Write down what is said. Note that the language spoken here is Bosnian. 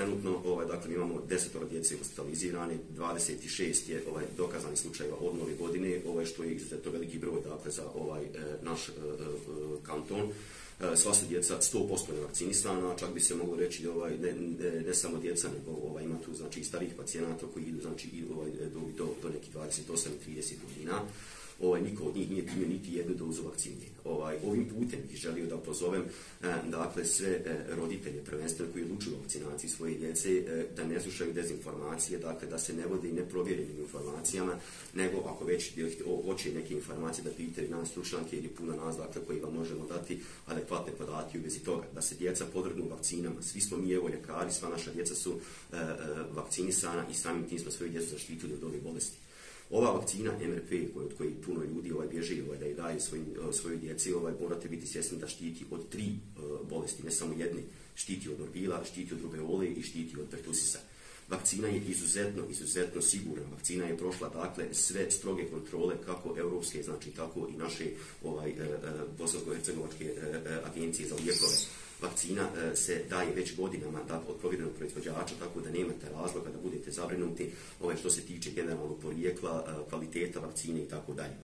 Trenutno, ovaj, dakle, imamo 10 djece hospitalizirane, 26 je ovaj, dokazani slučajeva od nove godine, ovaj, što je izuzetno veliki broj dakle, za ovaj, e, naš e, e, kanton. Sva su djeca 100% nevakcinisana, čak bi se moglo reći da ovaj, ne, ne, ne samo djeca, nego ovaj, ima tu znači, i starih pacijenata koji idu znači, i, ovaj, do, do, do nekih 28-30 godina ovaj, niko od njih nije primio niti jednu dozu vakcine. Ovaj, ovim putem bih želio da pozovem eh, dakle, sve eh, roditelje prvenstveno koji odlučuju vakcinaciji svoje djece eh, da ne slušaju dezinformacije, dakle da se ne vode i neprovjerenim informacijama, nego ako već hoće neke informacije da pitaju nas stručnjake ili puno nas dakle, koji vam možemo dati adekvatne podatke u vezi toga, da se djeca podvrgnu vakcinama. Svi smo mi evo ljekari, sva naša djeca su eh, eh vakcinisana i samim tim smo svoje djecu zaštitili od ove bolesti. Ova vakcina MRP, koj, od koji puno ljudi ovaj, bježi ovaj, da je daje svojim, e, svojoj djeci, ovaj, morate biti svjesni da štiti od tri uh, bolesti, ne samo jedne. Štiti od morbila, štiti od rubeole i štiti od pertusisa. Vakcina je izuzetno, izuzetno sigurna. Vakcina je prošla dakle sve stroge kontrole kako europske, znači tako i naše ovaj, eh, bosansko-hercegovačke eh, agencije za lijekove vakcina eh, se daje već godinama da, od provjerenog proizvođača, tako da nemate razloga da budete zabrinuti ovaj, što se tiče generalnog porijekla, eh, kvaliteta vakcine i tako dalje.